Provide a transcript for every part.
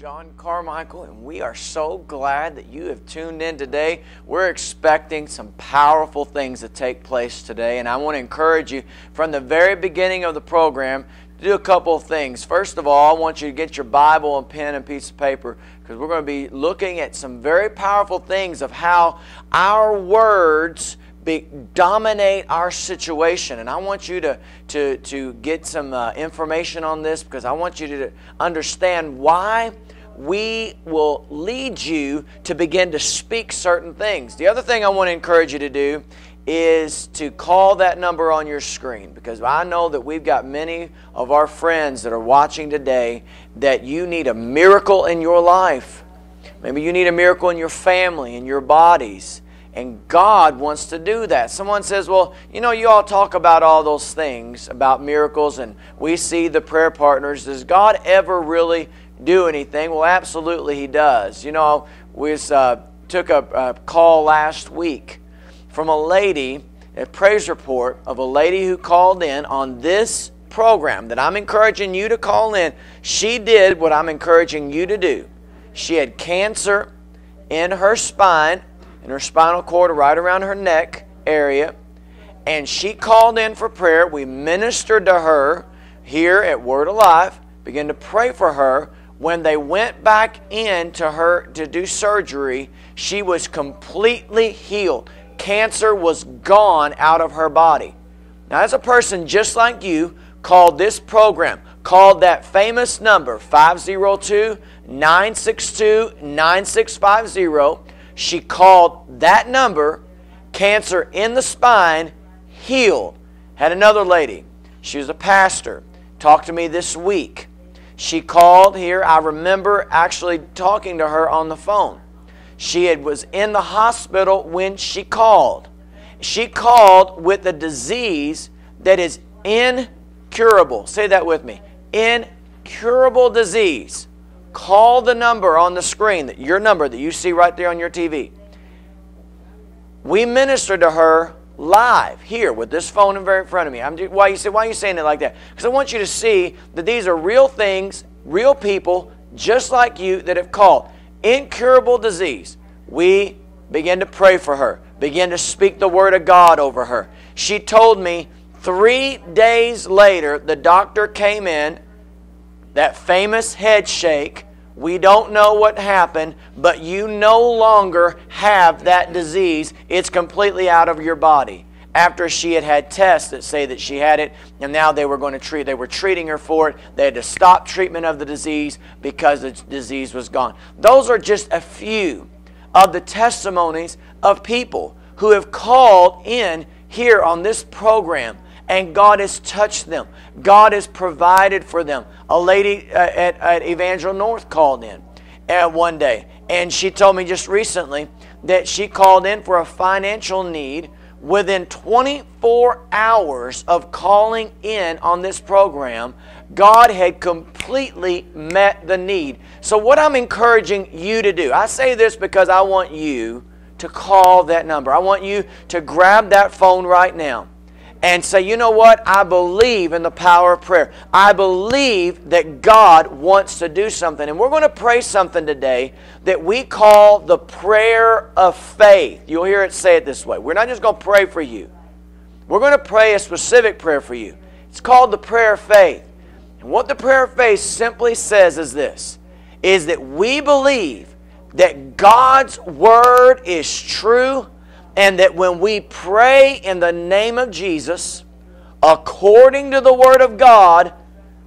John Carmichael, and we are so glad that you have tuned in today. We're expecting some powerful things to take place today, and I want to encourage you from the very beginning of the program to do a couple of things. First of all, I want you to get your Bible and pen and piece of paper because we're going to be looking at some very powerful things of how our words be, dominate our situation. And I want you to, to, to get some uh, information on this because I want you to understand why we will lead you to begin to speak certain things. The other thing I want to encourage you to do is to call that number on your screen because I know that we've got many of our friends that are watching today that you need a miracle in your life. Maybe you need a miracle in your family, in your bodies. And God wants to do that. Someone says, Well, you know, you all talk about all those things, about miracles, and we see the prayer partners. Does God ever really do anything? Well, absolutely, He does. You know, we uh, took a, a call last week from a lady, a praise report of a lady who called in on this program that I'm encouraging you to call in. She did what I'm encouraging you to do. She had cancer in her spine in her spinal cord, right around her neck area. And she called in for prayer. We ministered to her here at Word Alive, began to pray for her. When they went back in to her to do surgery, she was completely healed. Cancer was gone out of her body. Now, as a person just like you, called this program, called that famous number 502 962 9650 she called that number cancer in the spine healed. Had another lady, she was a pastor, talked to me this week. She called here. I remember actually talking to her on the phone. She had, was in the hospital when she called. She called with a disease that is incurable. Say that with me. Incurable disease. Call the number on the screen, that your number that you see right there on your TV. We ministered to her live here with this phone in very front of me. I'm just, why you say why are you saying it like that? Because I want you to see that these are real things, real people, just like you that have called incurable disease. We begin to pray for her, begin to speak the word of God over her. She told me three days later, the doctor came in that famous head shake. We don't know what happened, but you no longer have that disease. It's completely out of your body. After she had had tests that say that she had it, and now they were going to treat, they were treating her for it. They had to stop treatment of the disease because the disease was gone. Those are just a few of the testimonies of people who have called in here on this program and God has touched them. God has provided for them. A lady uh, at, at Evangel North called in uh, one day, and she told me just recently that she called in for a financial need. Within 24 hours of calling in on this program, God had completely met the need. So, what I'm encouraging you to do, I say this because I want you to call that number. I want you to grab that phone right now and say, you know what? I believe in the power of prayer. I believe that God wants to do something. And we're going to pray something today that we call the prayer of faith. You'll hear it say it this way. We're not just going to pray for you, we're going to pray a specific prayer for you. It's called the prayer of faith. And what the prayer of faith simply says is this is that we believe that God's word is true and that when we pray in the name of Jesus, according to the Word of God,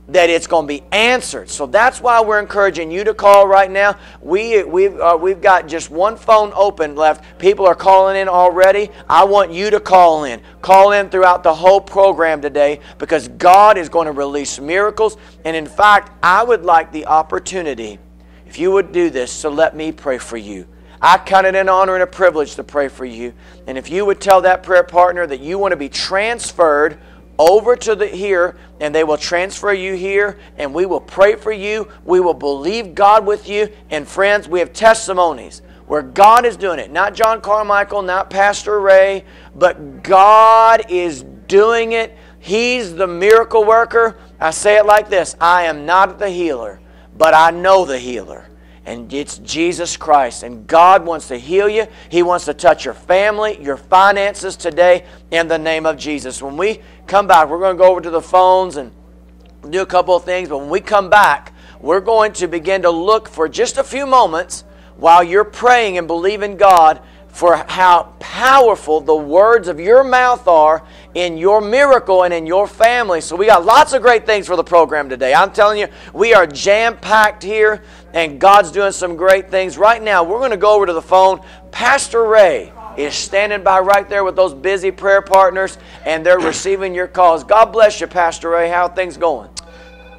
that it's going to be answered. So that's why we're encouraging you to call right now. We, we've, uh, we've got just one phone open left. People are calling in already. I want you to call in. Call in throughout the whole program today because God is going to release miracles. And in fact, I would like the opportunity, if you would do this, to let me pray for you. I count it an honor and a privilege to pray for you. And if you would tell that prayer partner that you want to be transferred over to the here and they will transfer you here and we will pray for you we will believe god with you and friends we have testimonies where god is doing it not john carmichael not pastor ray but god is doing it he's the miracle worker i say it like this i am not the healer but I know the healer. And it's Jesus Christ. And God wants to heal you. He wants to touch your family, your finances today in the name of Jesus. When we come back, we're going to go over to the phones and do a couple of things. But when we come back, we're going to begin to look for just a few moments while you're praying and believing God for how powerful the words of your mouth are in your miracle and in your family. So, we got lots of great things for the program today. I'm telling you, we are jam packed here, and God's doing some great things. Right now, we're going to go over to the phone. Pastor Ray is standing by right there with those busy prayer partners, and they're receiving your calls. God bless you, Pastor Ray. How things going?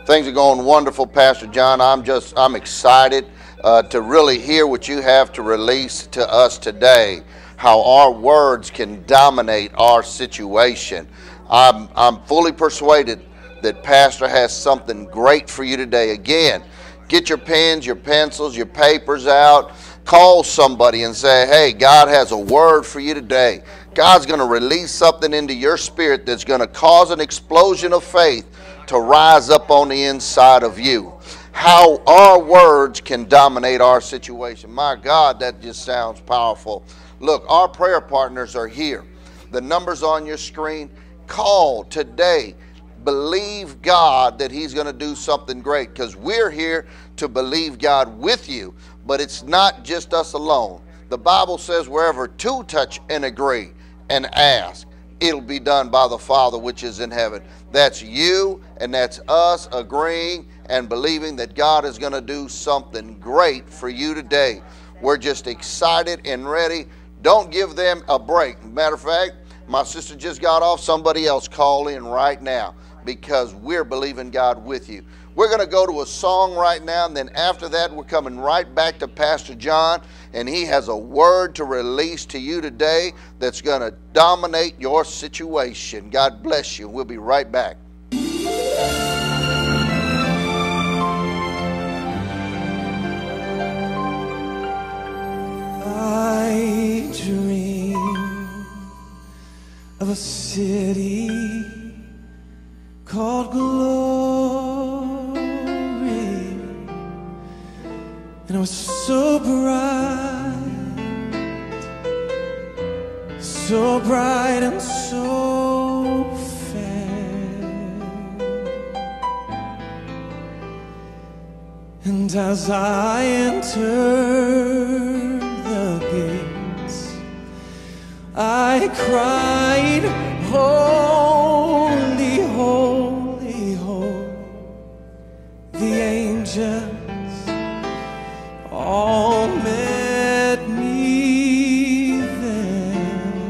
Things are going wonderful, Pastor John. I'm just, I'm excited uh, to really hear what you have to release to us today, how our words can dominate our situation. I'm, I'm fully persuaded that Pastor has something great for you today. Again, get your pens, your pencils, your papers out. Call somebody and say, hey, God has a word for you today. God's going to release something into your spirit that's going to cause an explosion of faith to rise up on the inside of you how our words can dominate our situation. My God, that just sounds powerful. Look, our prayer partners are here. The number's on your screen. Call today. Believe God that He's going to do something great because we're here to believe God with you, but it's not just us alone. The Bible says, wherever two touch and agree and ask, it'll be done by the Father which is in heaven. That's you and that's us agreeing and believing that God is going to do something great for you today. We're just excited and ready. Don't give them a break. Matter of fact, my sister just got off. Somebody else call in right now because we're believing God with you. We're going to go to a song right now, and then after that, we're coming right back to Pastor John, and he has a word to release to you today that's going to dominate your situation. God bless you. We'll be right back. I dream of a city called glory, and it was so bright, so bright and so fair. And as I entered the gates, I cried, Holy, The angels all met me there.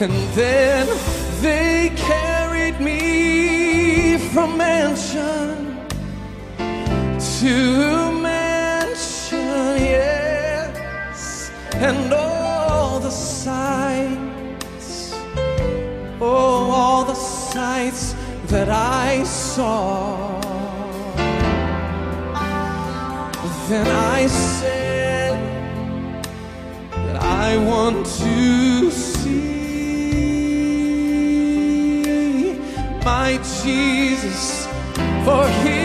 And then they carried me from mansion to mansion, yes, and all the sights, that I saw. Then I said that I want to see my Jesus, for He's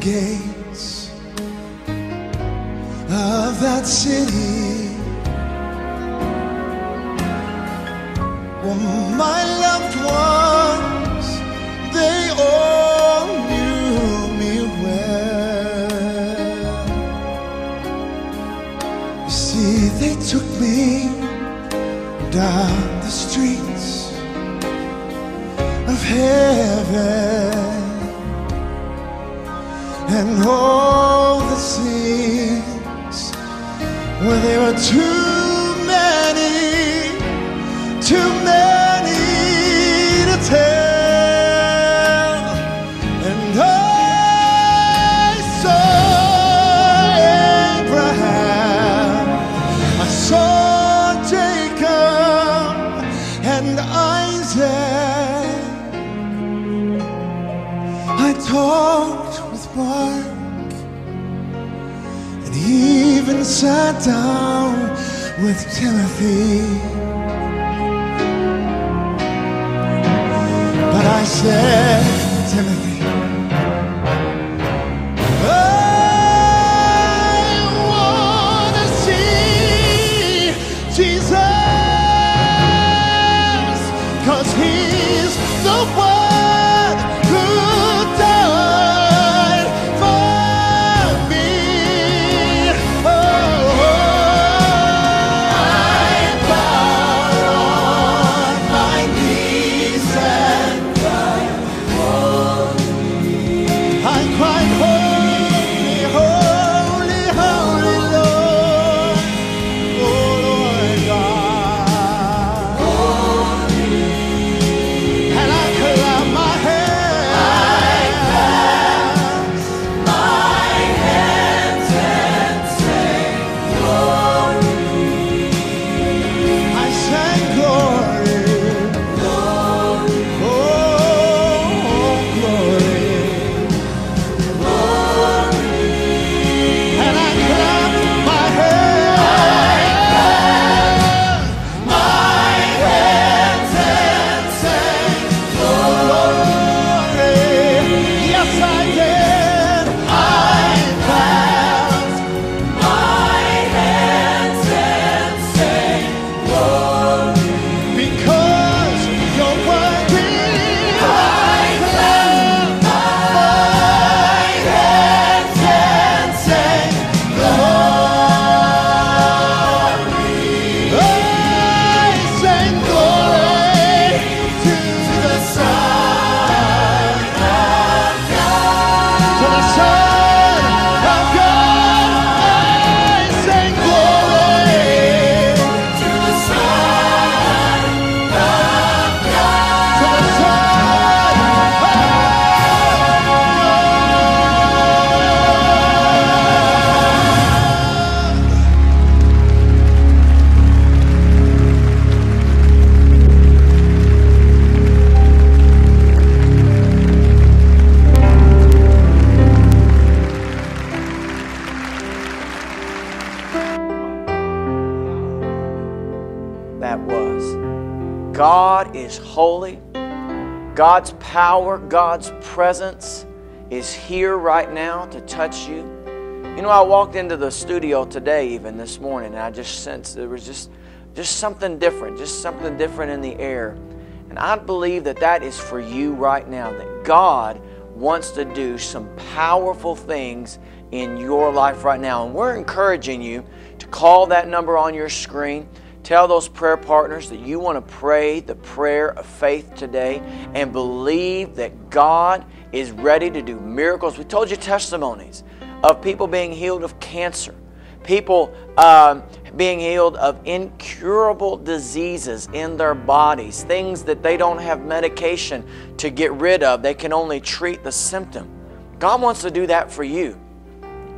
game. That was. God is holy. God's power, God's presence is here right now to touch you. You know, I walked into the studio today, even this morning, and I just sensed there was just, just something different, just something different in the air. And I believe that that is for you right now, that God wants to do some powerful things in your life right now. And we're encouraging you to call that number on your screen. Tell those prayer partners that you want to pray the prayer of faith today and believe that God is ready to do miracles. We told you testimonies of people being healed of cancer, people um, being healed of incurable diseases in their bodies, things that they don't have medication to get rid of. They can only treat the symptom. God wants to do that for you.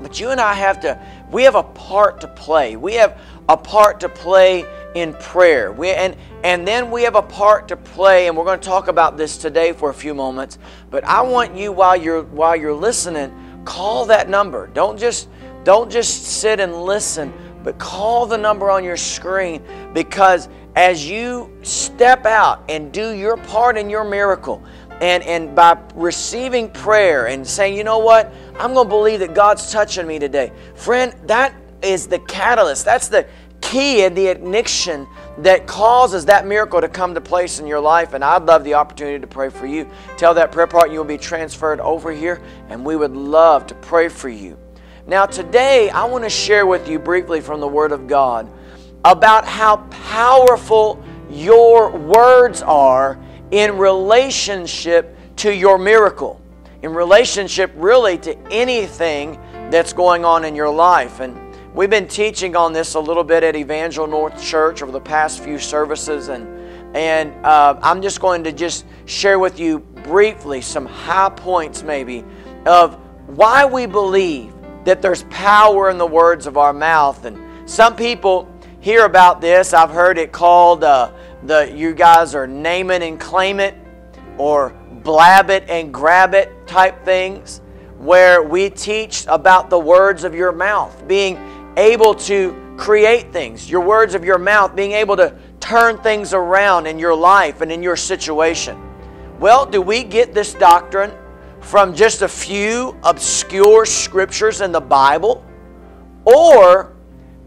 But you and I have to, we have a part to play. We have a part to play in prayer. We, and, and then we have a part to play, and we're going to talk about this today for a few moments. But I want you, while you're, while you're listening, call that number. Don't just, don't just sit and listen, but call the number on your screen because as you step out and do your part in your miracle, and, and by receiving prayer and saying, you know what, I'm going to believe that God's touching me today. Friend, that is the catalyst. That's the key and the ignition that causes that miracle to come to place in your life. And I'd love the opportunity to pray for you. Tell that prayer part you will be transferred over here, and we would love to pray for you. Now, today, I want to share with you briefly from the Word of God about how powerful your words are in relationship to your miracle, in relationship really to anything that's going on in your life. And we've been teaching on this a little bit at Evangel North Church over the past few services, and and uh, I'm just going to just share with you briefly some high points, maybe, of why we believe that there's power in the words of our mouth. And some people hear about this. I've heard it called uh, the you guys are name it and claim it, or blab it and grab it type things, where we teach about the words of your mouth, being able to create things, your words of your mouth, being able to turn things around in your life and in your situation. Well, do we get this doctrine from just a few obscure scriptures in the Bible? Or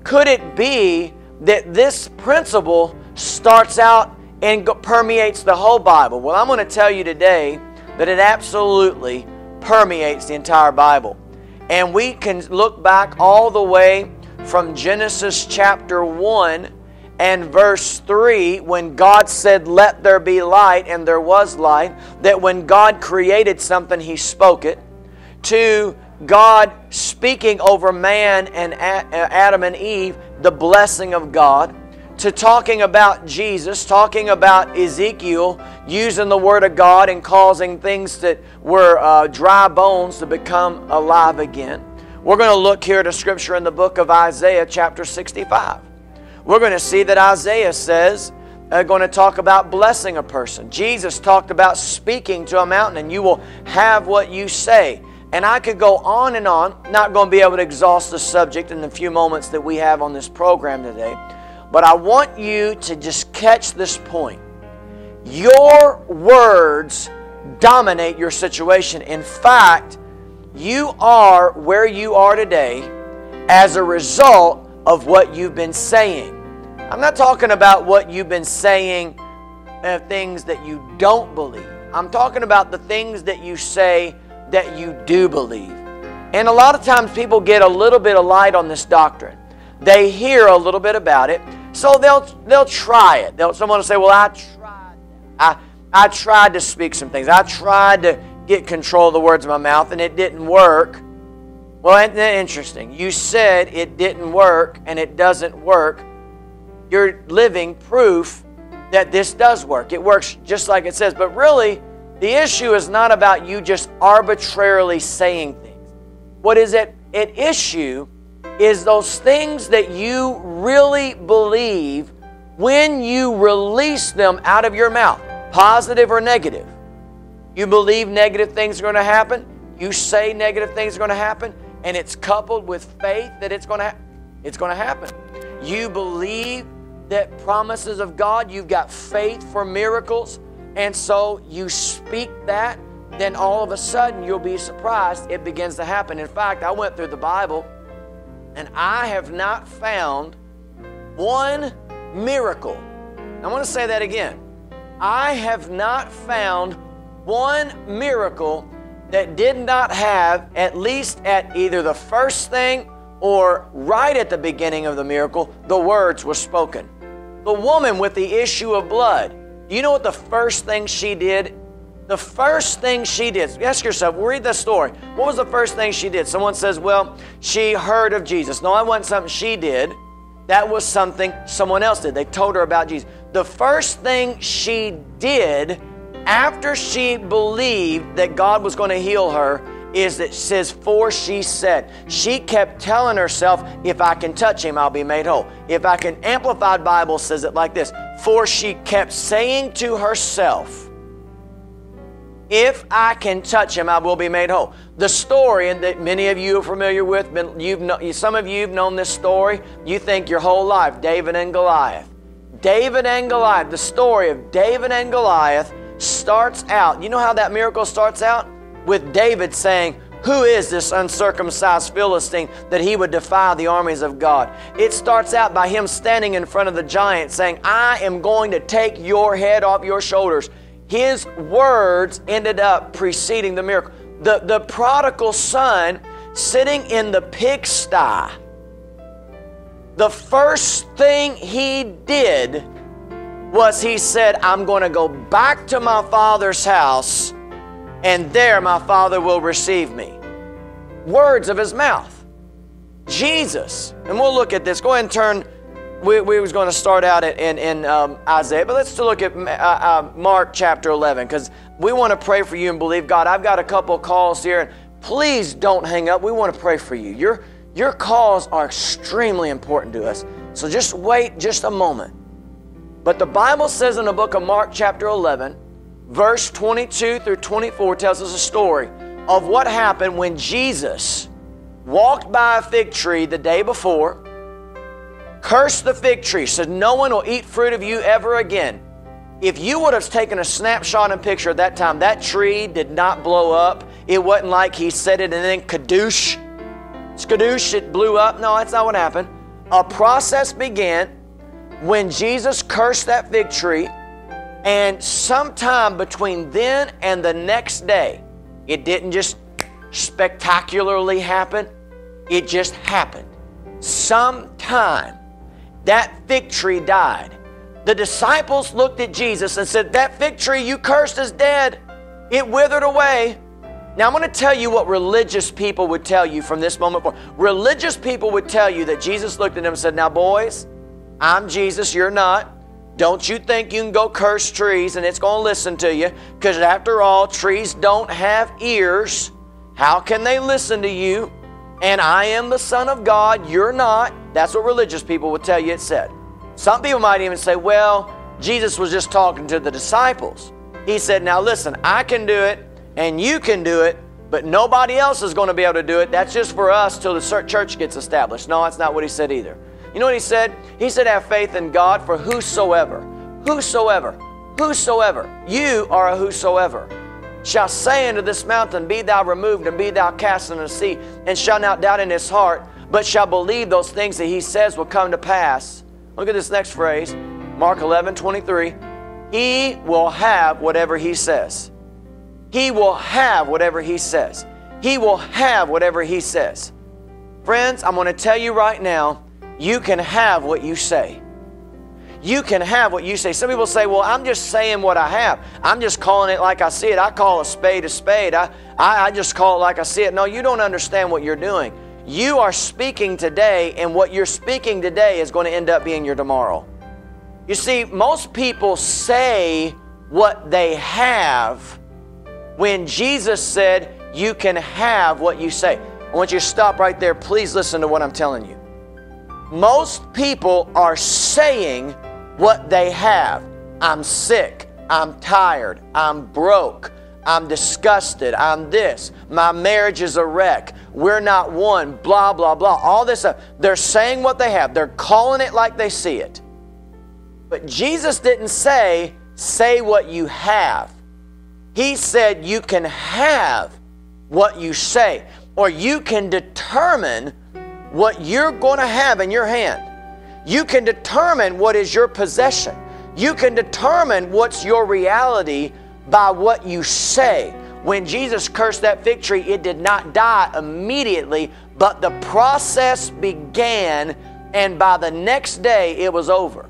could it be that this principle starts out and permeates the whole Bible? Well, I'm going to tell you today that it absolutely permeates the entire Bible. And we can look back all the way from Genesis chapter 1 and verse 3 when God said, Let there be light, and there was light, that when God created something, He spoke it, to God speaking over man and Adam and Eve, the blessing of God, to talking about Jesus, talking about Ezekiel using the Word of God and causing things that were uh, dry bones to become alive again. We're going to look here at a scripture in the book of Isaiah, chapter 65. We're going to see that Isaiah says, uh, going to talk about blessing a person. Jesus talked about speaking to a mountain, and you will have what you say. And I could go on and on, not going to be able to exhaust the subject in the few moments that we have on this program today. But I want you to just catch this point. Your words dominate your situation. In fact, you are where you are today as a result of what you've been saying. I'm not talking about what you've been saying uh, things that you don't believe. I'm talking about the things that you say that you do believe. And a lot of times people get a little bit of light on this doctrine. They hear a little bit about it, so they'll they'll try it. They'll, someone will say, "Well, I tried. I I tried to speak some things. I tried to get control of the words of my mouth, and it didn't work." Well, isn't that interesting? You said it didn't work, and it doesn't work. You're living proof that this does work. It works just like it says. But really, the issue is not about you just arbitrarily saying things. What is it at issue is those things that you really believe when you release them out of your mouth, positive or negative. You believe negative things are going to happen, you say negative things are going to happen, and it's coupled with faith that it's going to ha- it's going to happen. You believe that promises of God, you've got faith for miracles, and so you speak that, then all of a sudden you'll be surprised it begins to happen. In fact, I went through the Bible and I have not found one miracle. I want to say that again. I have not found one miracle that did not have, at least at either the first thing or right at the beginning of the miracle, the words were spoken. The woman with the issue of blood, you know what the first thing she did the first thing she did, ask yourself, read the story. What was the first thing she did? Someone says, well, she heard of Jesus. No, I wasn't something she did. That was something someone else did. They told her about Jesus. The first thing she did after she believed that God was going to heal her is that says, for she said. She kept telling herself, if I can touch him, I'll be made whole. If I can, Amplified Bible says it like this, for she kept saying to herself, if I can touch him, I will be made whole. The story, that many of you are familiar with, you've known, some of you have known this story. You think your whole life, David and Goliath. David and Goliath, the story of David and Goliath starts out. You know how that miracle starts out? With David saying, Who is this uncircumcised Philistine that he would defy the armies of God? It starts out by him standing in front of the giant saying, I am going to take your head off your shoulders. His words ended up preceding the miracle. The, the prodigal son sitting in the pigsty, the first thing he did was he said, I'm going to go back to my father's house, and there my father will receive me. Words of his mouth. Jesus. And we'll look at this. Go ahead and turn. We, we was going to start out in, in um, Isaiah, but let's look at uh, uh, Mark chapter 11 because we want to pray for you and believe God. I've got a couple calls here, and please don't hang up. We want to pray for you. Your, your calls are extremely important to us. So just wait just a moment. But the Bible says in the book of Mark, chapter 11, verse 22 through 24, tells us a story of what happened when Jesus walked by a fig tree the day before, cursed the fig tree, said, No one will eat fruit of you ever again. If you would have taken a snapshot and picture at that time, that tree did not blow up. It wasn't like he said it and then kadoosh, skadoosh, it blew up. No, that's not what happened. A process began when Jesus cursed that fig tree, and sometime between then and the next day, it didn't just spectacularly happen, it just happened. Sometime that fig tree died. The disciples looked at Jesus and said, That fig tree you cursed is dead. It withered away. Now, I'm going to tell you what religious people would tell you from this moment forward. Religious people would tell you that Jesus looked at them and said, Now, boys, I'm Jesus, you're not. Don't you think you can go curse trees and it's going to listen to you? Because after all, trees don't have ears. How can they listen to you? And I am the Son of God, you're not. That's what religious people would tell you it said. Some people might even say, well, Jesus was just talking to the disciples. He said, now listen, I can do it and you can do it, but nobody else is going to be able to do it. That's just for us till the church gets established. No, that's not what he said either. You know what he said? He said, Have faith in God for whosoever, whosoever, whosoever, you are a whosoever, shall say unto this mountain, Be thou removed and be thou cast into the sea, and shall not doubt in his heart, but shall believe those things that he says will come to pass. Look at this next phrase Mark 11 23. He will have whatever he says. He will have whatever he says. He will have whatever he says. Friends, I'm going to tell you right now you can have what you say. You can have what you say. Some people say, Well, I'm just saying what I have. I'm just calling it like I see it. I call a spade a spade. I, I, I just call it like I see it. No, you don't understand what you're doing. You are speaking today, and what you're speaking today is going to end up being your tomorrow. You see, most people say what they have when Jesus said, You can have what you say. I want you to stop right there. Please listen to what I'm telling you. Most people are saying what they have. I'm sick. I'm tired. I'm broke. I'm disgusted. I'm this. My marriage is a wreck. We're not one. Blah, blah, blah. All this stuff. They're saying what they have, they're calling it like they see it. But Jesus didn't say, say what you have. He said, you can have what you say, or you can determine what you're going to have in your hand. You can determine what is your possession. You can determine what's your reality by what you say. When Jesus cursed that fig tree, it did not die immediately, but the process began, and by the next day, it was over.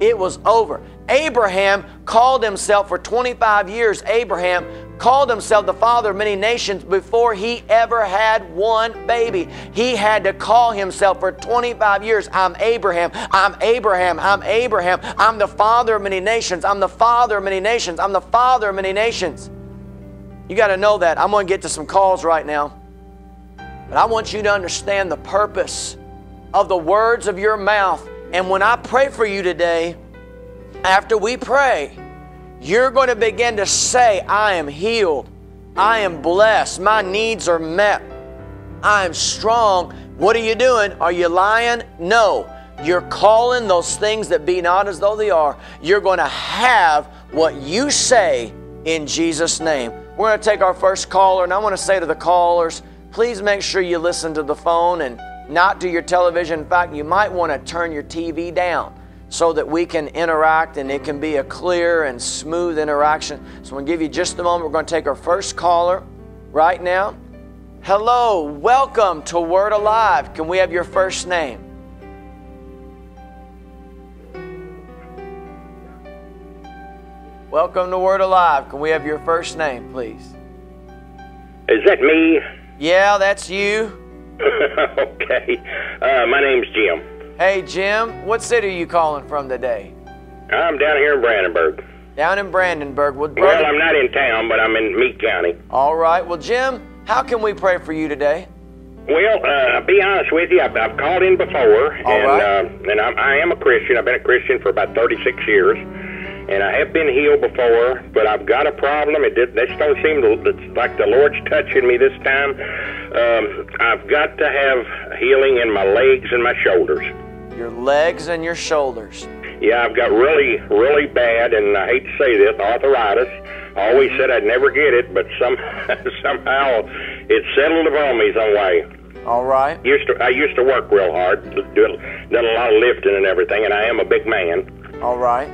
It was over. Abraham called himself for 25 years. Abraham called himself the father of many nations before he ever had one baby. He had to call himself for 25 years I'm Abraham, I'm Abraham, I'm Abraham, I'm the father of many nations, I'm the father of many nations, I'm the father of many nations. You got to know that. I'm going to get to some calls right now. But I want you to understand the purpose of the words of your mouth. And when I pray for you today, after we pray, you're going to begin to say, I am healed. I am blessed. My needs are met. I am strong. What are you doing? Are you lying? No. You're calling those things that be not as though they are. You're going to have what you say in Jesus' name. We're going to take our first caller, and I want to say to the callers, please make sure you listen to the phone and not to your television. In fact, you might want to turn your TV down so that we can interact and it can be a clear and smooth interaction. So I'm going to give you just a moment. We're going to take our first caller right now. Hello, welcome to Word Alive. Can we have your first name? Welcome to Word Alive. Can we have your first name, please? Is that me? Yeah, that's you. okay. Uh, my name's Jim. Hey, Jim, what city are you calling from today? I'm down here in Brandenburg. Down in Brandenburg. Well, Well, I'm not in town, but I'm in Meade County. all right. Well, Jim, how can we pray for you today? Well, uh, I'll be honest with you. I've, I've called in before, All and right. uh, and I'm, I am a Christian. I've been a Christian for about 36 years, and I have been healed before. But I've got a problem. It did, this don't seem to, it's like the Lord's touching me this time. Um, I've got to have healing in my legs and my shoulders. Your legs and your shoulders. Yeah, I've got really, really bad, and I hate to say this, arthritis. I always said I'd never get it, but some somehow it settled upon me some way. All right. Used to, I used to work real hard, do done a lot of lifting and everything, and I am a big man. All right.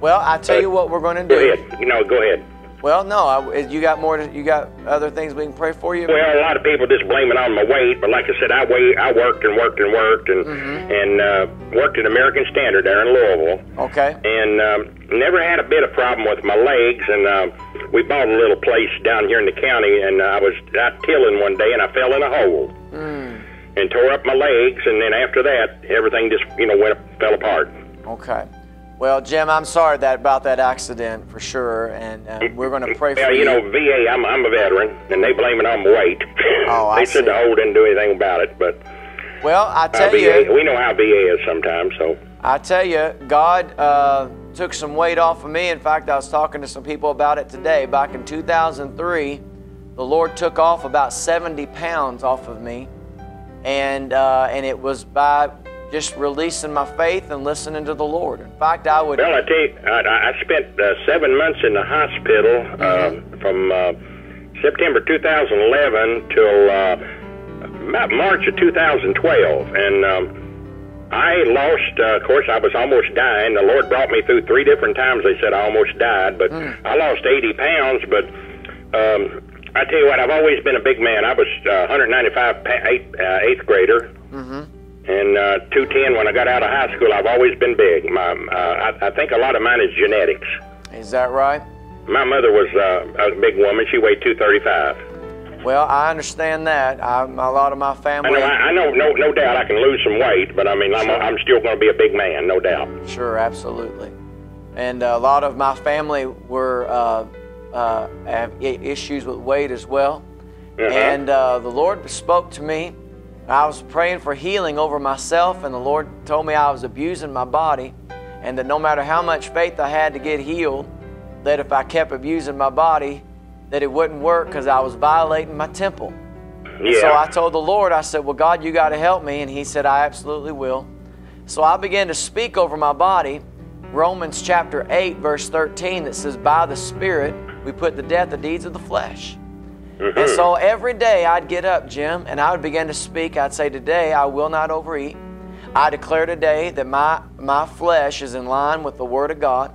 Well, I tell uh, you what we're going to Go do. ahead, you know, go ahead. Well, no, I, you got more. To, you got other things we can pray for you. Well, a lot of people just blame it on my weight, but like I said, I weigh, I worked and worked and worked and and uh, worked at American Standard there in Louisville. Okay. and um, never had a bit of problem with my legs. And uh, we bought a little place down here in the county, and uh, I was out tilling one day, and I fell in a hole and tore up my legs. And then after that, everything just you know went fell apart. Okay. Well, Jim, I'm sorry that about that accident for sure, and uh, we're going to pray for you. Well, you know, VA, I'm I'm a veteran, and they blame it on my weight. Oh, I they said see. the hole didn't do anything about it, but Well, I uh, tell VA, you, we know how VA is sometimes. So I tell you, God uh, took some weight off of me. In fact, I was talking to some people about it today. Back in 2003, the Lord took off about 70 pounds off of me, and uh, and it was by just releasing my faith and listening to the Lord. In fact, I would. Well, I tell you, I, I spent uh, seven months in the hospital uh, from uh, September 2011 till uh, about March of 2012, and um, I lost. Uh, of course, I was almost dying. The Lord brought me through three different times. They said I almost died, but I lost 80 pounds. But um, I tell you what, I've always been a big man. I was uh, 195 pa- eighth, uh, eighth grader and uh, 210 when I got out of high school. I've always been big. My, uh, I, I think a lot of mine is genetics. Is that right? My mother was uh, a big woman. She weighed 235. Well, I understand that. I, a lot of my I family. know, I, I know, no, no doubt I can lose some weight, but I mean, I'm, Sure. I'm still going to be a big man, no doubt. Sure, absolutely. And a lot of my family were uh, uh, have issues with weight as well. Uh-huh. And uh, the Lord spoke to me. I was praying for healing over myself, and the Lord told me I was abusing my body, and that no matter how much faith I had to get healed, that if I kept abusing my body, that it wouldn't work because I was violating my temple. Yeah. So I told the Lord, I said, Well, God, you got to help me. And He said, I absolutely will. So I began to speak over my body Romans chapter 8, verse 13, that says, By the Spirit we put to death the deeds of the flesh. Mm-hmm. And so every day I'd get up, Jim, and I would begin to speak. I'd say, Today I will not overeat. I declare today that my, my flesh is in line with the Word of God.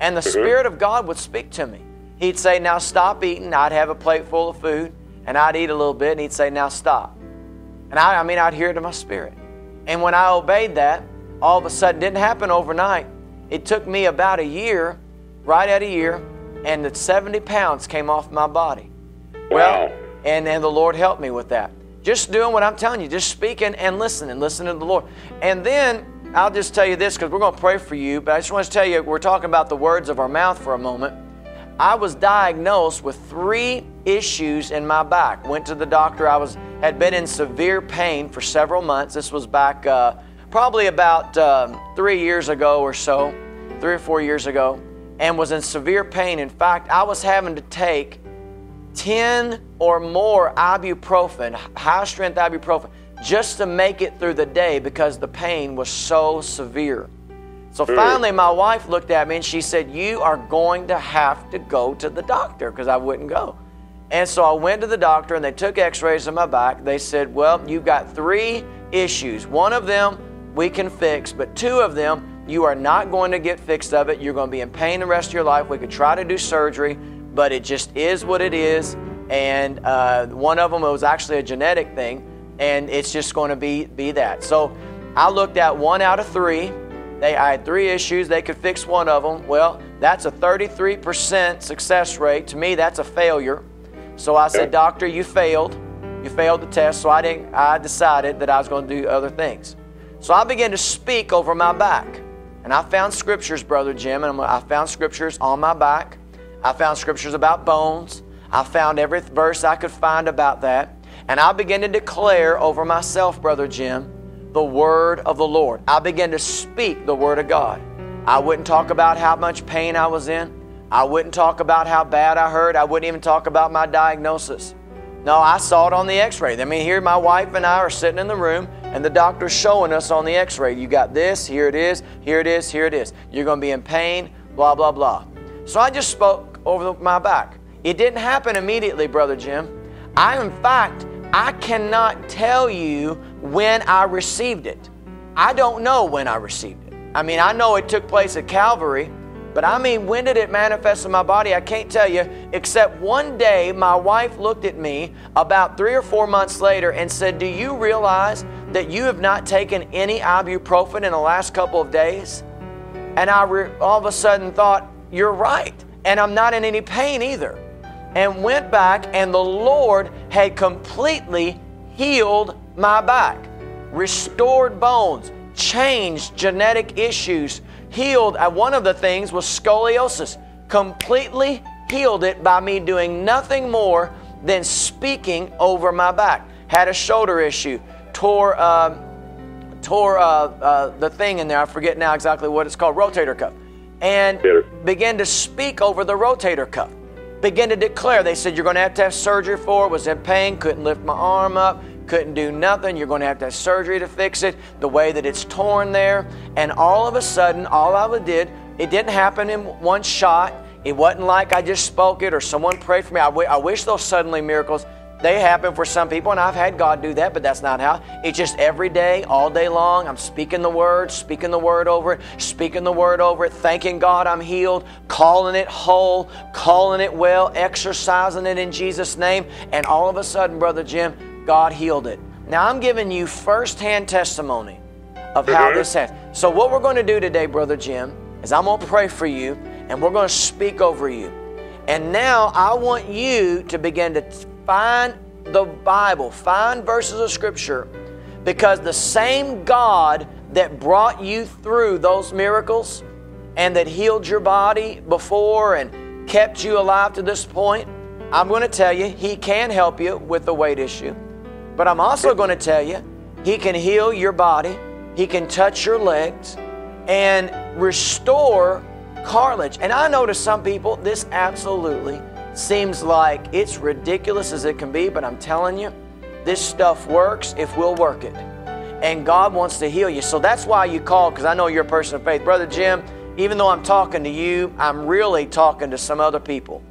And the mm-hmm. Spirit of God would speak to me. He'd say, Now stop eating. I'd have a plate full of food, and I'd eat a little bit, and He'd say, Now stop. And I, I mean, I'd hear it in my spirit. And when I obeyed that, all of a sudden, didn't happen overnight. It took me about a year, right at a year, and the 70 pounds came off my body. Well, Wow. and, and the Lord helped me with that. Just doing what I'm telling you, just speaking and listening, listening to the Lord. And then I'll just tell you this because we're going to pray for you, but I just want to tell you, we're talking about the words of our mouth for a moment. I was diagnosed with three issues in my back. Went to the doctor. I was had been in severe pain for several months. This was back uh, probably about um, three years ago or so, three or four years ago, and was in severe pain. In fact, I was having to take 10 or more ibuprofen, high strength ibuprofen, just to make it through the day because the pain was so severe. So mm. finally, my wife looked at me and she said, You are going to have to go to the doctor because I wouldn't go. And so I went to the doctor and they took x rays of my back. They said, Well, you've got three issues. One of them we can fix, but two of them you are not going to get fixed of it. You're going to be in pain the rest of your life. We could try to do surgery, but it just is what it is. And uh, one of them was actually a genetic thing, and it's just going to be, be that. So I looked at one out of three. They, I had three issues. They could fix one of them. Well, that's a 33% success rate. To me, that's a failure. So I said, Doctor, you failed. You failed the test. So I didn't. I decided that I was going to do other things. So I began to speak over my back, and I found scriptures, brother Jim, and I found scriptures on my back. I found scriptures about bones. I found every verse I could find about that, and I began to declare over myself, brother Jim, the word of the Lord. I began to speak the word of God. I wouldn't talk about how much pain I was in. I wouldn't talk about how bad I hurt. I wouldn't even talk about my diagnosis. No, I saw it on the x ray. I mean, here my wife and I are sitting in the room, and the doctor's showing us on the x ray. You got this, here it is, here it is, here it is. You're going to be in pain, blah, blah, blah. So I just spoke over my back. It didn't happen immediately, Brother Jim. I, in fact, I cannot tell you when I received it. I don't know when I received it. I mean, I know it took place at Calvary, but I mean, when did it manifest in my body? I can't tell you, except one day my wife looked at me about three or four months later and said, Do you realize that you have not taken any ibuprofen in the last couple of days? And I all of a sudden thought, You're right. And I'm not in any pain either and went back, and the Lord had completely healed my back, restored bones, changed genetic issues, healed. Uh, one of the things was scoliosis, completely healed it by me doing nothing more than speaking over my back. Had a shoulder issue, tore. Uh, tore uh, uh, the thing in there. I forget now exactly what it's called, rotator cuff, and began to speak over the rotator cuff began to declare. They said, You're going to have to have surgery for it. Was in pain, couldn't lift my arm up, couldn't do nothing. You're going to have to have surgery to fix it, the way that it's torn there. And all of a sudden, all I did, it didn't happen in one shot. It wasn't like I just spoke it or someone prayed for me. I, w- I wish those suddenly miracles they happen for some people, and I've had God do that, but that's not how. It's just every day, all day long, I'm speaking the word, speaking the word over it, speaking the word over it, thanking God I'm healed, calling it whole, calling it well, exercising it in Jesus' name, and all of a sudden, Brother Jim, God healed it. Now, I'm giving you firsthand testimony of how Mhm. this happened. So, what we're going to do today, Brother Jim, is I'm going to pray for you, and we're going to speak over you. And now I want you to begin to find the Bible, find verses of Scripture, because the same God that brought you through those miracles and that healed your body before and kept you alive to this point, I'm going to tell you, He can help you with the weight issue. But I'm also going to tell you, He can heal your body, He can touch your legs, and restore cartilage. And I know to some people, this absolutely seems like it's ridiculous as it can be, but I'm telling you, this stuff works if we'll work it. And God wants to heal you. So that's why you called, because I know you're a person of faith. Brother Jim, even though I'm talking to you, I'm really talking to some other people.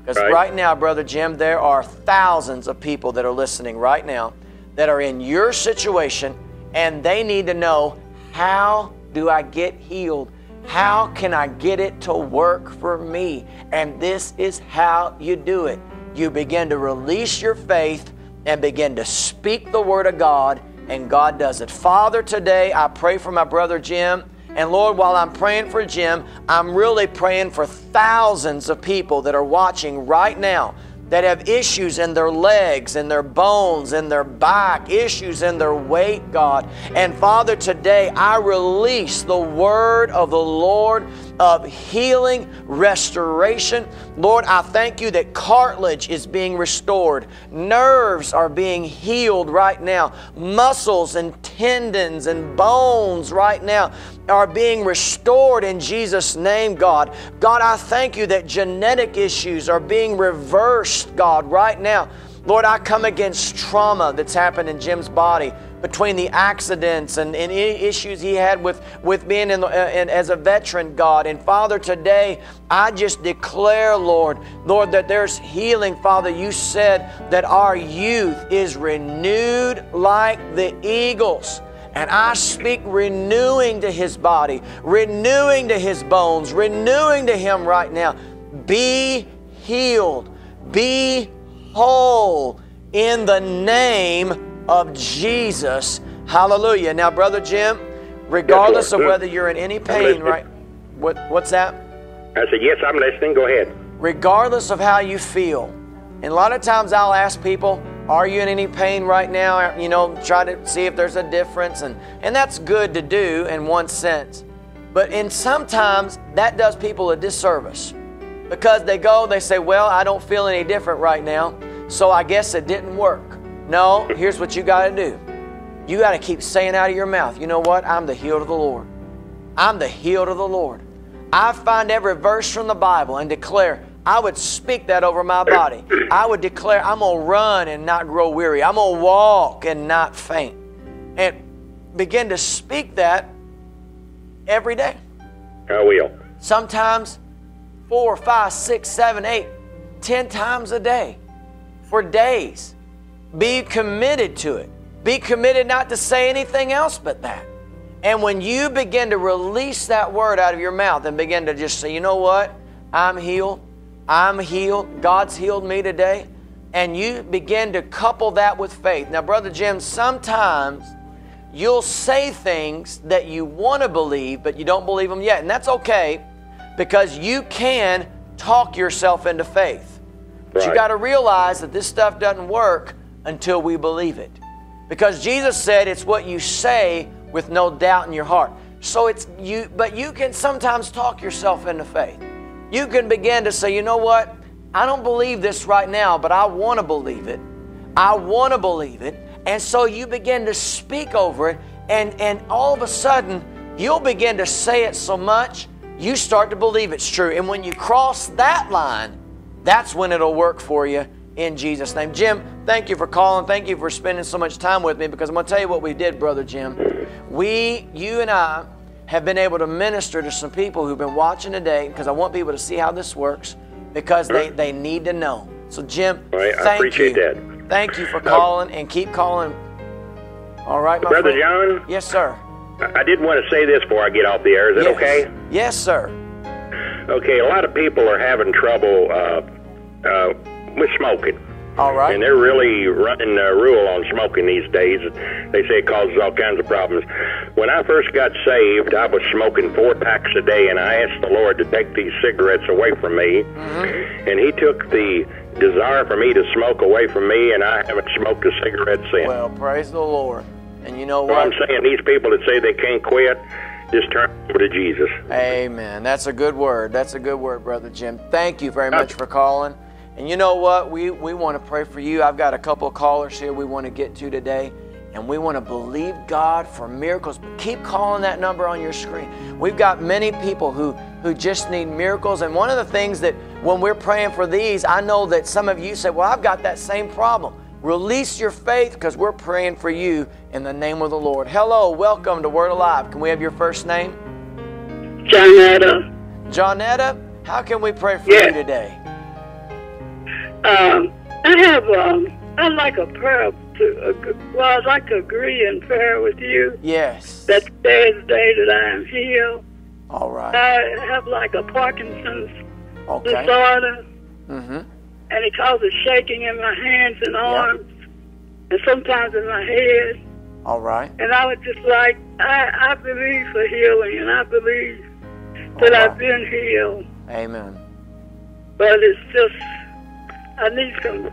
Because Right. right now, Brother Jim, there are thousands of people that are listening right now that are in your situation and they need to know how do I get healed? How can I get it to work for me? And this is how you do it. You begin to release your faith and begin to speak the Word of God, and God does it. Father, today I pray for my brother Jim. And Lord, while I'm praying for Jim, I'm really praying for thousands of people that are watching right now that have issues in their legs, in their bones, in their back, issues in their weight, God. And Father, today I release the word of the Lord of healing, restoration. Lord, I thank you that cartilage is being restored, nerves are being healed right now, muscles and tendons and bones right now are being restored in Jesus' name, God. God, I thank you that genetic issues are being reversed, God, right now. Lord, I come against trauma that's happened in Jim's body between the accidents and, and issues he had with, with being in, the, uh, as a veteran, God. And Father, today I just declare, Lord, Lord, that there's healing. Father, you said that our youth is renewed like the eagles. And I speak renewing to his body, renewing to his bones, renewing to him right now. Be healed, be whole in the name of Jesus. Hallelujah. Now, Brother Jim, regardless Yes, of whether you're in any pain, right? What, what's that? I said, yes, I'm listening. Go ahead. regardless of how you feel. And a lot of times I'll ask people, Are you in any pain right now? You know, try to see if there's a difference. And, and that's good to do in one sense. But in sometimes that does people a disservice because they go, they say, Well, I don't feel any different right now, so I guess it didn't work. No, here's what you got to do you got to keep saying out of your mouth, You know what? I'm the healed of the Lord. I'm the healed of the Lord. I find every verse from the Bible and declare, I would speak that over my body. I would declare, I'm going to run and not grow weary. I'm going to walk and not faint. And begin to speak that every day. I will. Sometimes four, five, six, seven, eight, ten times a day for days. Be committed to it. Be committed not to say anything else but that. And when you begin to release that word out of your mouth and begin to just say, you know what? I'm healed. I'm healed. God's healed me today. And you begin to couple that with faith. Now, Brother Jim, sometimes you'll say things that you want to believe, but you don't believe them yet. And that's okay because you can talk yourself into faith. But you got to realize that this stuff doesn't work until we believe it. Because Jesus said it's what you say with no doubt in your heart. So it's you, but you can sometimes talk yourself into faith. You can begin to say, you know what? I don't believe this right now, but I want to believe it. I want to believe it. And so you begin to speak over it, and, and all of a sudden, you'll begin to say it so much, you start to believe it's true. And when you cross that line, that's when it'll work for you in Jesus' name. Jim, thank you for calling. Thank you for spending so much time with me because I'm going to tell you what we did, Brother Jim. We, you and I, have been able to minister to some people who've been watching today because I want people to see how this works because they, they need to know. So, Jim, Right, I thank appreciate you. that. Thank you for calling and keep calling. All right, my Brother friend. John, Yes, sir. I did want to say this before I get off the air. Is that yes. okay? Yes, sir. Okay, a lot of people are having trouble uh, uh, with smoking. All right. And they're really running a rule on smoking these days. They say it causes all kinds of problems. When I first got saved, I was smoking four packs a day, and I asked the Lord to take these cigarettes away from me. Mm-hmm. And He took the desire for me to smoke away from me, and I haven't smoked a cigarette since. Well, praise the Lord. And you know so I'm saying these people that say they can't quit, just turn over to Jesus. Amen. That's a good word. That's a good word, Brother Jim. Thank you very much for calling. And you know what? We, we want to pray for you. I've got a couple of callers here we want to get to today. And we want to believe God for miracles. But keep calling that number on your screen. We've got many people who, who just need miracles. And one of the things that when we're praying for these, I know that some of you say, Well, I've got that same problem. Release your faith because we're praying for you in the name of the Lord. Hello, welcome to Word Alive. Can we have your first name? Jonetta. Johnetta, how can we pray for Yes. you today? Um, I have um, I'd like a prayer to ag- well, I'd like to agree in prayer with you Yes. that today is the day that I am healed. All right. I have like a Parkinson's Okay. disorder, Mm-hmm. and it causes shaking in my hands and arms, and sometimes in my head. All right. And I would just like I I believe for healing, and I believe that All I've been healed, Amen. but it's just I need some.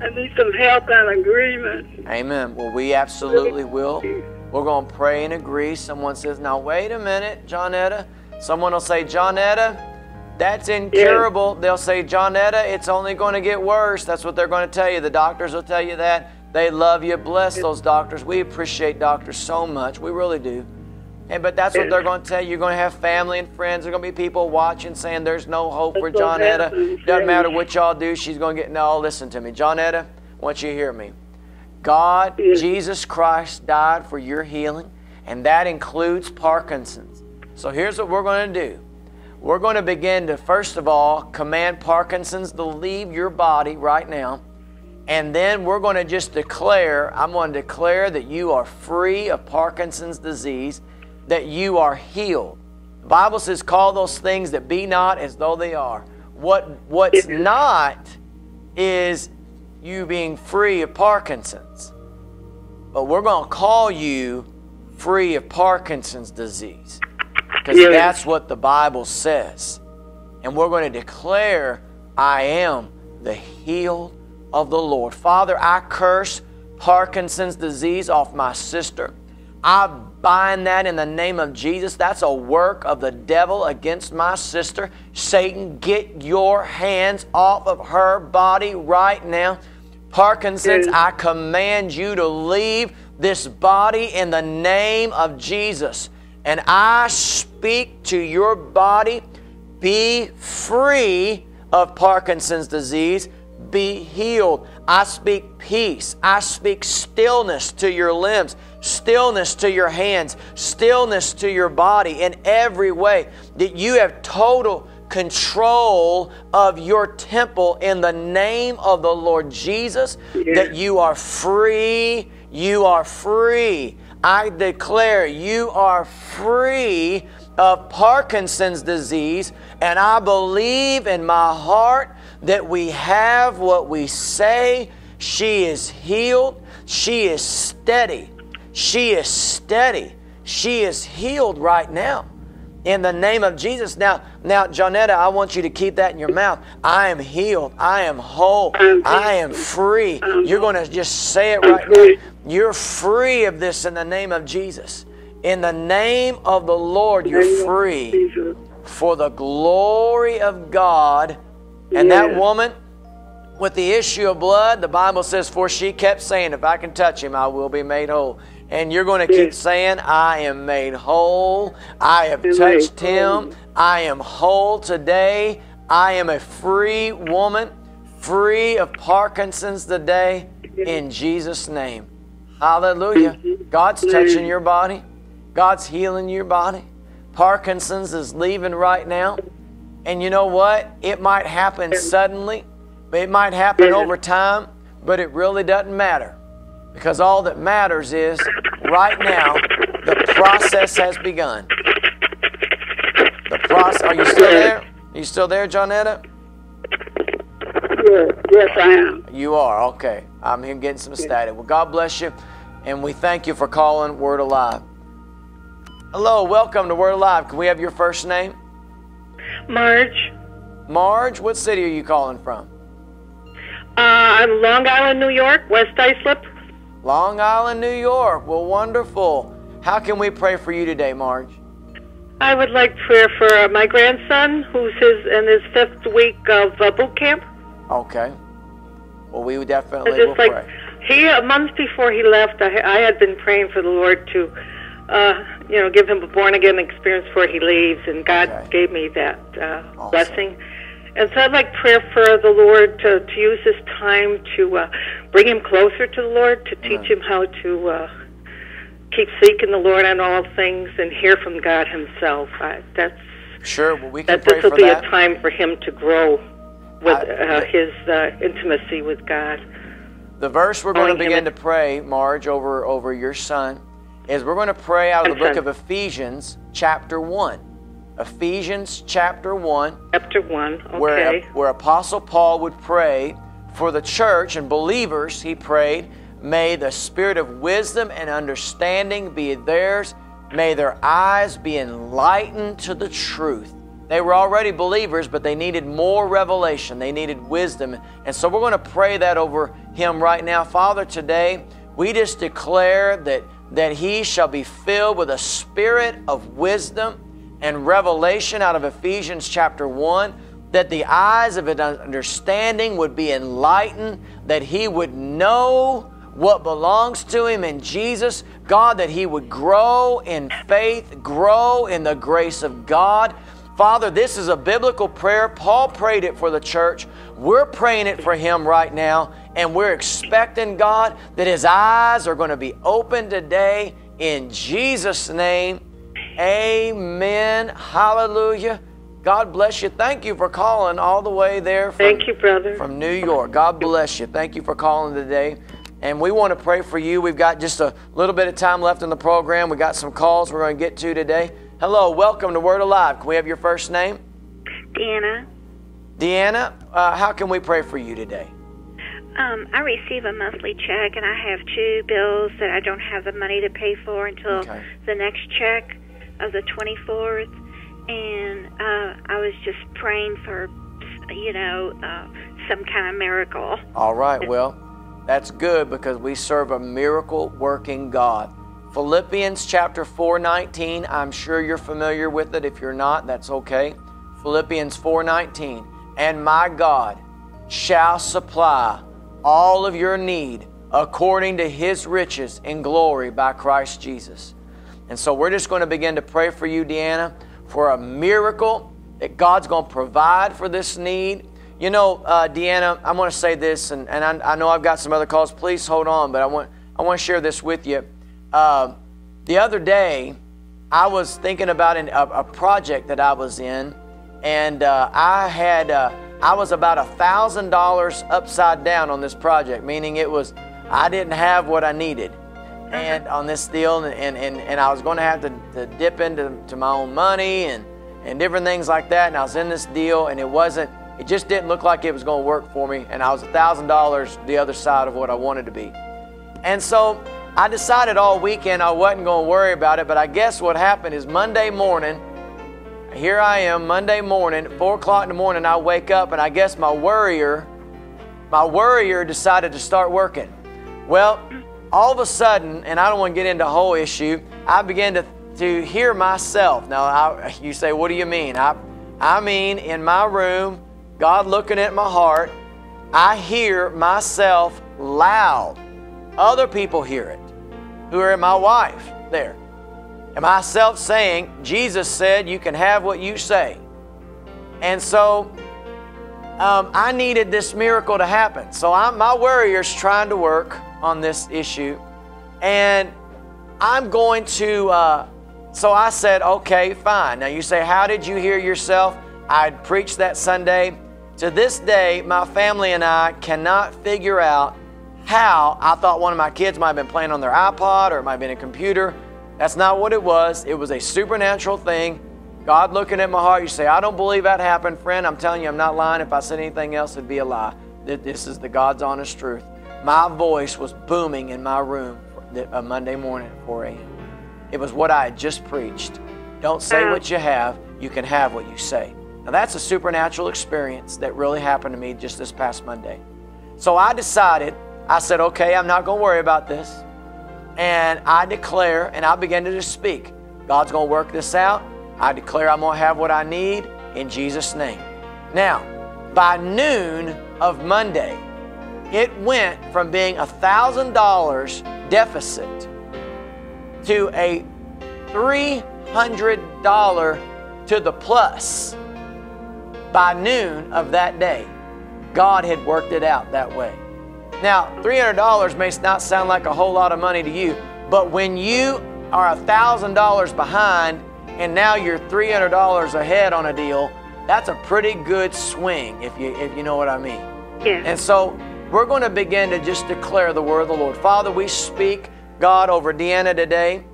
I need some help and agreement. Amen. Well, we absolutely will. We're going to pray and agree. Someone says, now wait a minute, Johnetta. Someone will say, Johnetta, that's incurable. They'll say, Johnetta, it's only going to get worse. That's what they're going to tell you. The doctors will tell you that. They love you. Bless those doctors. We appreciate doctors so much. We really do. And but that's what they're going to tell you. You're going to have family and friends. There's going to be people watching saying there's no hope for Johnetta. Doesn't matter what y'all do. She's going to get no. Listen to me, Johnetta. I want you to hear me. God. Jesus Christ died for your healing, and that includes Parkinson's. So here's what we're going to do. We're going to begin to, first of all, command Parkinson's to leave your body right now. And then we're going to just declare, I'm going to declare that you are free of Parkinson's disease, that you are healed. The Bible says, call those things that be not as though they are. What, what's not is you being free of Parkinson's. But we're going to call you free of Parkinson's disease. Because Yes. that's what the Bible says. And we're going to declare, I am the healed of the Lord. Father, I curse Parkinson's disease off my sister. I bind that in the name of Jesus. That's a work of the devil against my sister. Satan, get your hands off of her body right now. Parkinson's, I command you to leave this body in the name of Jesus. And I speak to your body be free of Parkinson's disease. Be healed. I speak peace. I speak stillness to your limbs, stillness to your hands, stillness to your body in every way. That you have total control of your temple in the name of the Lord Jesus. That you are free. You are free. I declare you are free of Parkinson's disease, and I believe in my heart that we have what we say. She is healed. She is steady. She is steady. She is healed right now. In the name of Jesus. Now, now, Jonetta, I want you to keep that in your mouth. I am healed. I am whole. I am free. You're going to just say it right now. You're free of this in the name of Jesus. In the name of the Lord, you're free for the glory of God. And that woman with the issue of blood, the Bible says, For she kept saying, If I can touch him, I will be made whole. And you're going to keep saying, I am made whole. I have touched him. I am whole today. I am a free woman, free of Parkinson's today. In Jesus' name. Hallelujah. God's touching your body. God's healing your body. Parkinson's is leaving right now. And you know what? It might happen suddenly, it might happen over time, but it really doesn't matter. Because all that matters is right now, the process has begun. The process, are you still there? Are you still there, Jonetta? Yes, yes, I am. You are, okay. I'm here getting some static. Well, God bless you, and we thank you for calling Word Alive. Hello, welcome to Word Alive. Can we have your first name? Marge. Marge, what city are you calling from? Uh, I'm Long Island, New York, West Islip. Long Island, New York. Well, wonderful. How can we pray for you today, Marge? I would like prayer for uh, my grandson, who's his in his fifth week of uh, boot camp. Okay. Well, we would definitely will just like pray. he a month before he left, I, I had been praying for the Lord to, uh, you know, give him a born again experience before he leaves, and God Okay. gave me that uh, Awesome. blessing. And so I'd like prayer for the Lord to, to use this time to uh, bring him closer to the Lord, to teach him how to uh, keep seeking the Lord on all things and hear from God Himself. I, that's Sure, well, we can that pray this will be that. a time for him to grow with I- uh, his uh, intimacy with God. The verse we're going to begin to pray, Marge, over, over your son, is we're going to pray out of the book of Ephesians, chapter 1. Ephesians, chapter 1. Chapter 1, where, okay. where Apostle Paul would pray for the church and believers, he prayed, May the spirit of wisdom and understanding be theirs. May their eyes be enlightened to the truth. They were already believers, but they needed more revelation. They needed wisdom. And so we're going to pray that over him right now. Father, today we just declare that, that he shall be filled with a spirit of wisdom and revelation out of Ephesians chapter 1 that the eyes of his understanding would be enlightened, that he would know what belongs to him in Jesus. God, that he would grow in faith, grow in the grace of God. Father, this is a biblical prayer. Paul prayed it for the church. We're praying it for him right now, and we're expecting, God, that his eyes are going to be open today in Jesus' name. Amen. Hallelujah. God bless you. Thank you for calling all the way there from, Thank you, brother. from New York. God bless you. Thank you for calling today. And we want to pray for you. We've got just a little bit of time left in the program. We got some calls we're going to get to today. Hello, welcome to Word Alive. Can we have your first name? Deanna, Deanna, uh, how can we pray for you today? um, I receive a monthly check, and I have two bills that I don't have the money to pay for until Okay. the next check of the 24th. And uh, I was just praying for, you know, uh, some kind of miracle. All right, well, that's good because we serve a miracle working God. Philippians chapter 4:19, I'm sure you're familiar with it. If you're not, that's okay. Philippians 4:19, and my God shall supply all of your need according to his riches in glory by Christ Jesus. And so we're just going to begin to pray for you, Deanna, for a miracle that God's going to provide for this need. You know, uh, Deanna, I want to say this, and, and I, I know I've got some other calls. Please hold on, but I want, I want to share this with you. Uh, the other day, I was thinking about an, a, a project that I was in, and uh, I had uh, I was about a thousand dollars upside down on this project, meaning it was I didn't have what I needed, Uh-huh. and on this deal, and and, and, I was going to have to, to dip into to my own money and and different things like that, and I was in this deal, and it wasn't. It just didn't look like it was going to work for me, and I was a thousand dollars the other side of what I wanted to be. And so I decided all weekend I wasn't going to worry about it, but I guess what happened is Monday morning, here I am, Monday morning, 4 o'clock in the morning, I wake up and I guess my worrier, my worrier decided to start working. Well, all of a sudden, and I don't want to get into a whole issue, I began to, to hear myself. Now, I, you say, what do you mean? I, I mean, in my room, God looking at my heart, I hear myself loud. Other people hear it, who are my wife there. And myself saying, Jesus said, You can have what you say. And so um, I needed this miracle to happen. So I'm, my warrior's trying to work on this issue. And I'm going to, uh, so I said, okay, fine. Now you say, how did you hear yourself? I'd preached that Sunday. To this day, my family and I cannot figure out how I thought one of my kids might have been playing on their iPod or it might have been a computer. That's not what it was. It was a supernatural thing. God looking at my heart, you say, I don't believe that happened, friend. I'm telling you, I'm not lying. If I said anything else, it'd be a lie. Th- This is the God's honest truth. My voice was booming in my room a Monday morning at 4 a.m. It was what I had just preached. Don't say what you have, you can have what you say. Now, that's a supernatural experience that really happened to me just this past Monday. So I decided, I said, okay, I'm not going to worry about this. And I declare, and I began to just speak God's going to work this out. I declare I'm going to have what I need in Jesus' name. Now, by noon of Monday, it went from being a $1,000 deficit to a $300 to the plus by noon of that day. God had worked it out that way. Now, $300 may not sound like a whole lot of money to you, but when you are $1,000 behind and now you're $300 ahead on a deal, that's a pretty good swing if you, if you know what I mean. Yes. And so we're going to begin to just declare the word of the Lord. Father, we speak, God, over Deanna today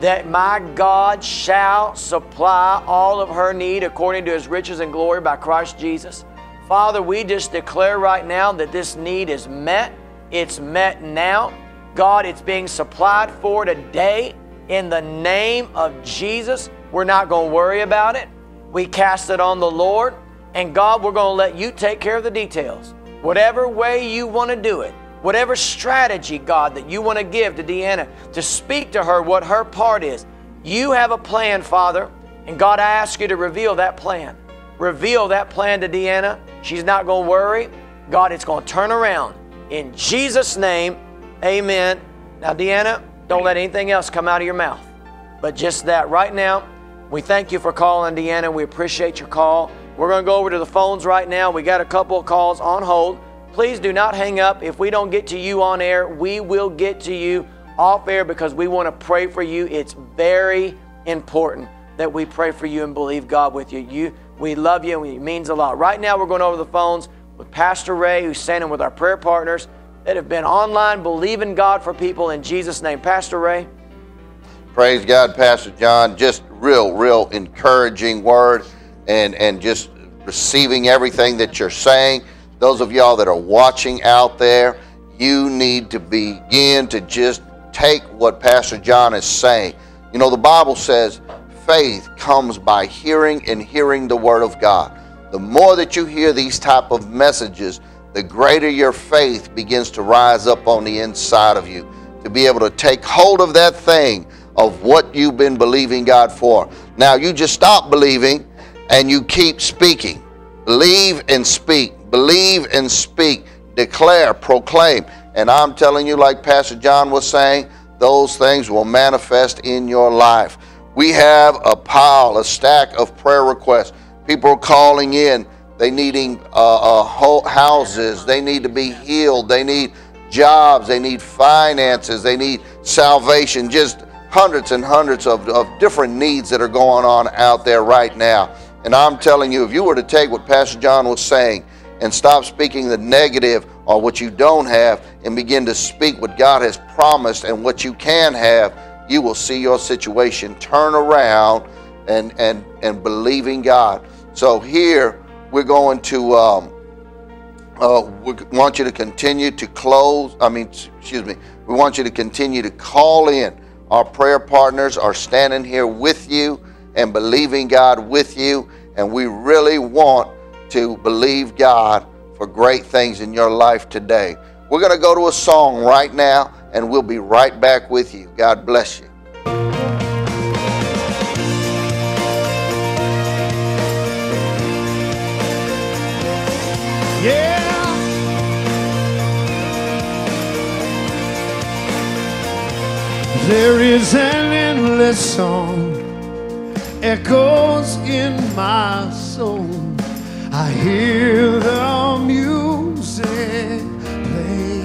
that my God shall supply all of her need according to his riches and glory by Christ Jesus. Father, we just declare right now that this need is met. It's met now. God, it's being supplied for today in the name of Jesus. We're not going to worry about it. We cast it on the Lord. And God, we're going to let you take care of the details. Whatever way you want to do it, whatever strategy, God, that you want to give to Deanna to speak to her what her part is. You have a plan, Father. And God, I ask you to reveal that plan. Reveal that plan to Deanna. She's not going to worry. God, it's going to turn around. In Jesus' name, amen. Now, Deanna, don't let anything else come out of your mouth. But just that right now, We thank you for calling, Deanna. We appreciate your call. We're going to go over to the phones right now. We got a couple of calls on hold. Please do not hang up. If we don't get to you on air, we will get to you off air because we want to pray for you. It's very important that we pray for you and believe God with you. You, we love you and it means a lot. Right now, we're going over the phones with Pastor Ray, who's standing with our prayer partners that have been online believing God for people in Jesus' name. Pastor Ray. Praise God, Pastor John. Just real, real encouraging word and, and just receiving everything that you're saying. Those of y'all that are watching out there, you need to begin to just take what Pastor John is saying. You know, the Bible says faith comes by hearing and hearing the Word of God. The more that you hear these type of messages, the greater your faith begins to rise up on the inside of you to be able to take hold of that thing of what you've been believing God for. Now, you just stop believing and you keep speaking. Believe and speak. Believe and speak. Declare, proclaim. And I'm telling you, like Pastor John was saying, those things will manifest in your life. We have a pile, a stack of prayer requests. People are calling in. They needing uh, uh, houses. They need to be healed. They need jobs. They need finances. They need salvation. Just hundreds and hundreds of, of different needs that are going on out there right now. And I'm telling you, if you were to take what Pastor John was saying and stop speaking the negative or what you don't have and begin to speak what God has promised and what you can have, you will see your situation turn around and, and, and believing God. So here we're going to, um, uh, we want you to continue to close, I mean, excuse me, we want you to continue to call in our prayer partners are standing here with you and believing God with you. And we really want to believe God for great things in your life today. We're going to go to a song right now, and we'll be right back with you. God bless you. There is an endless song echoes in my soul. I hear the music play,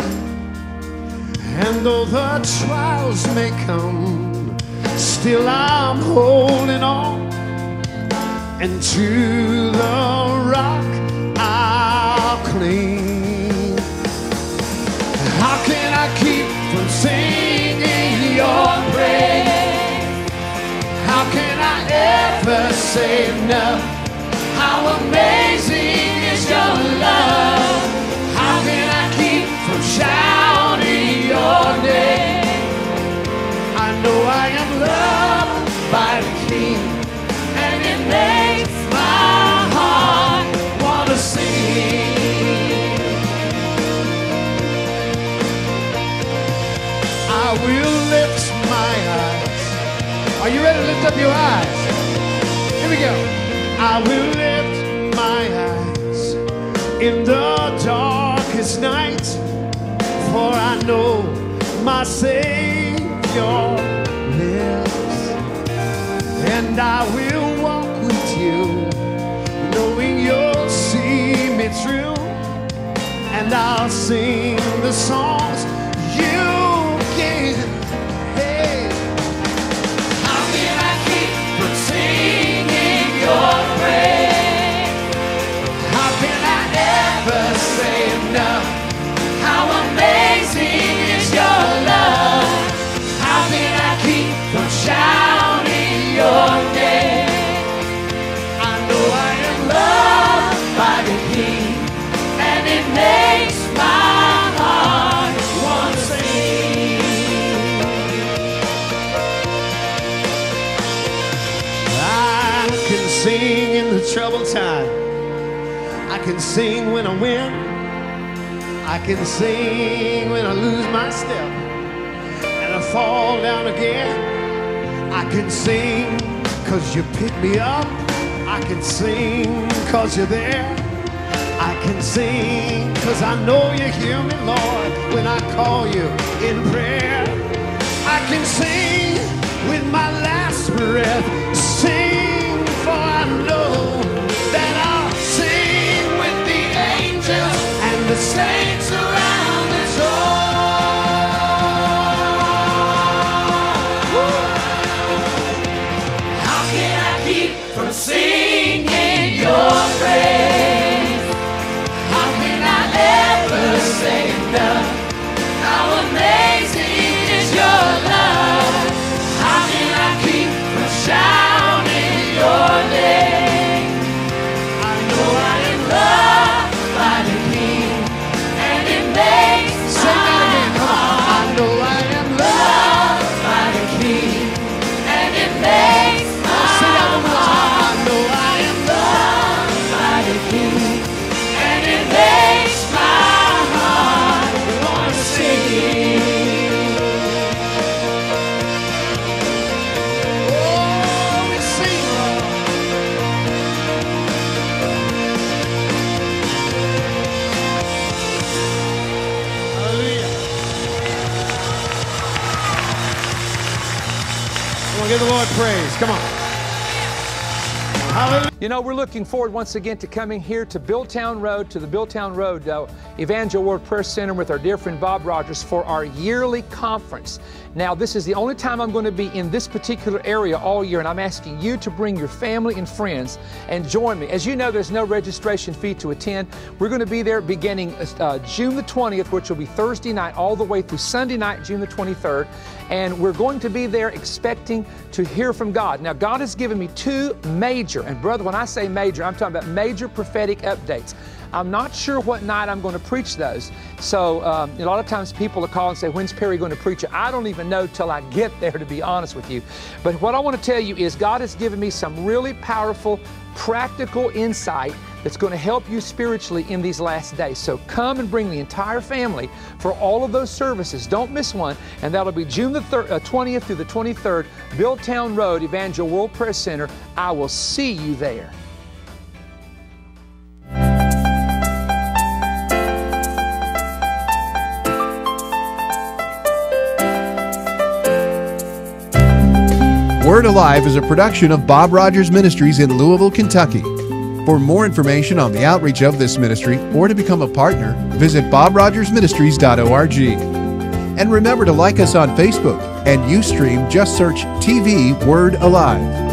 and though the trials may come, still I'm holding on, and to the rock I'll cling. Say enough? How amazing is your love? How can I keep from shouting your name? I know I am loved by the King, and it makes my heart wanna sing. I will lift my eyes. Are you ready to lift up your eyes? I will lift my eyes in the darkest night, for I know my Savior lives, and I will walk with you, knowing you'll see me through. And I'll sing the songs I can sing when I win. I can sing when I lose my step and I fall down again. I can sing cause you pick me up. I can sing cause you're there. I can sing cause I know you hear me, Lord, when I call you in prayer. I can sing with my last breath, saints You know, we're looking forward once again to coming here to Billtown Road, to the Billtown Road uh, Evangel World Prayer Center with our dear friend Bob Rodgers for our yearly conference. Now, this is the only time I'm going to be in this particular area all year, and I'm asking you to bring your family and friends and join me. As you know, there's no registration fee to attend. We're going to be there beginning uh, June the 20th, which will be Thursday night, all the way through Sunday night, June the 23rd. And we're going to be there expecting to hear from God. Now, God has given me two major, and brother, when I say major, I'm talking about major prophetic updates. I'm not sure what night I'm going to preach those. So um, a lot of times people will call and say, when's Perry going to preach it? I don't even know till I get there, to be honest with you. But what I want to tell you is God has given me some really powerful, practical insight that's going to help you spiritually in these last days. So come and bring the entire family for all of those services. Don't miss one. And that'll be June the 20th uh, through the 23rd, Billtown Road, Evangel World Prayer Center. I will see you there. Word Alive is a production of Bob Rodgers Ministries in Louisville, Kentucky. For more information on the outreach of this ministry or to become a partner, visit bobrodgersministries.org. And remember to like us on Facebook and Ustream, just search TV Word Alive.